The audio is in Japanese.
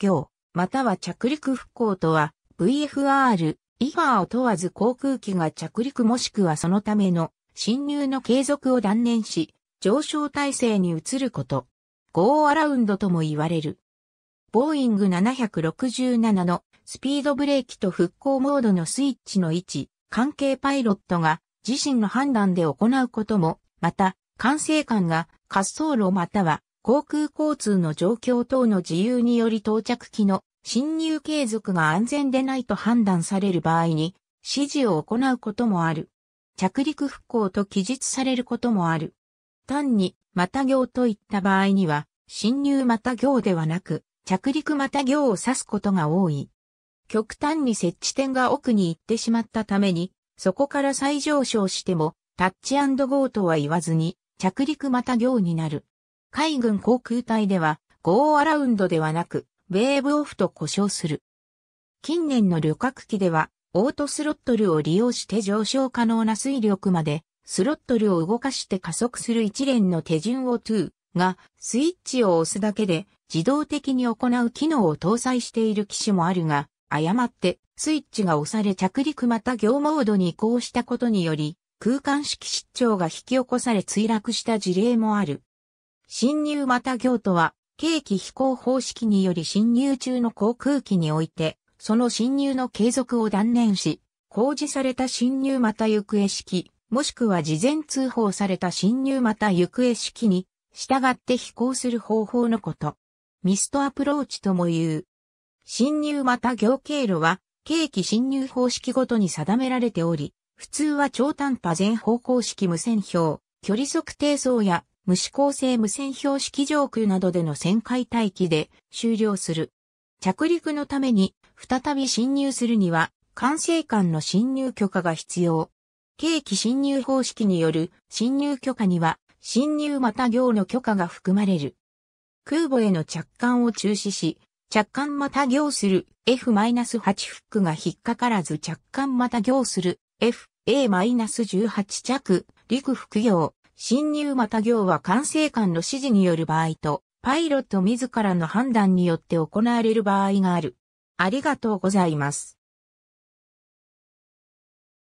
業、または着陸復興とは、VFR、イファーを問わず航空機が着陸もしくはそのための侵入の継続を断念し、上昇体制に移ること。ゴーアラウンドとも言われる。ボーイング767のスピードブレーキと復興モードのスイッチの位置、関係パイロットが自身の判断で行うことも、また、管制官が滑走路または航空交通の状況等の自由により到着機の侵入継続が安全でないと判断される場合に、指示を行うこともある。着陸復興と記述されることもある。単に、また行といった場合には、侵入また行ではなく、着陸また行を指すことが多い。極端に設置点が奥に行ってしまったために、そこから再上昇しても、タッチゴーとは言わずに、着陸また行になる。海軍航空隊では、ゴーアラウンドではなく、ウェーブオフと呼称する。近年の旅客機では、オートスロットルを利用して上昇可能な水力まで、スロットルを動かして加速する一連の手順を2が、スイッチを押すだけで自動的に行う機能を搭載している機種もあるが、誤ってスイッチが押され着陸また行モードに移行したことにより、空間式失調が引き起こされ墜落した事例もある。侵入また行とは、計器飛行方式により侵入中の航空機において、その侵入の継続を断念し、公示された侵入また行方式、もしくは事前通報された侵入また行方式に、従って飛行する方法のこと。ミストアプローチとも言う。侵入また行経路は、計器侵入方式ごとに定められており、普通は超短波全方向式無線表、距離測定層や無指向性無線標識上空などでの旋回待機で終了する。着陸のために再び侵入するには管制官の侵入許可が必要。計器侵入方式による侵入許可には侵入また行の許可が含まれる。空母への着艦を中止し、着艦また行する。F-8 フックが引っかからず着艦また行する。F-A-18 着陸副業侵入また行は管制官の指示による場合と、パイロット自らの判断によって行われる場合がある。ありがとうございます。